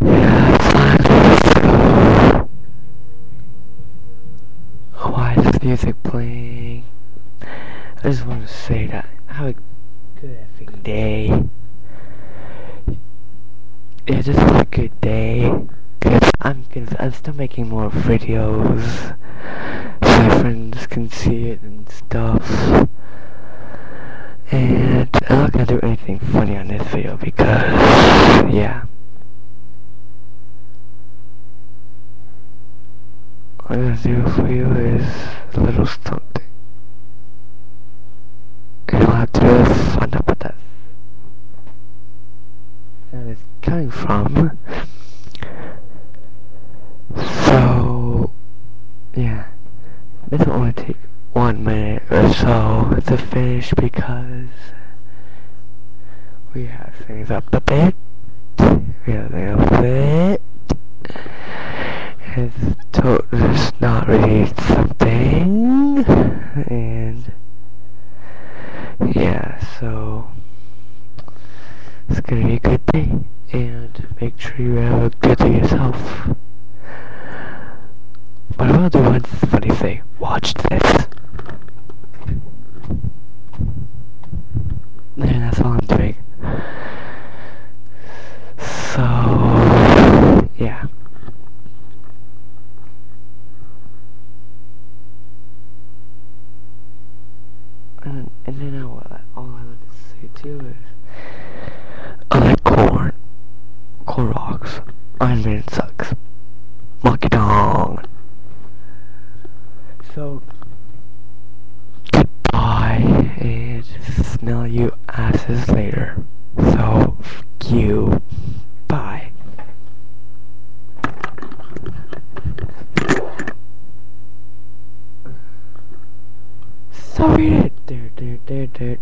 Yeah. Why is music playing? I just want to say that have a good day. Yeah, just have a good day. Cause I'm gonna, I'm still making more videos so my friends can see it and stuff. And I'm not gonna do anything funny on this video because, yeah. I'm gonna do for you is a little something. You don't have to find out what that sound is coming from. So, yeah. This will only take one minute or so to finish because we have things up a bit. We have things. It's, to it's not really something. And yeah, so it's gonna be a good day. And make sure you have a good day yourself. But I will do one funny thing. Watch this. And that's all I'm doing. So, yeah. And, then I, all I want to say too is, I like KoRn. KoRn rocks. Iron Man sucks. Monkey Dong. So, goodbye, and smell you asses later. So, f you. There, there, there.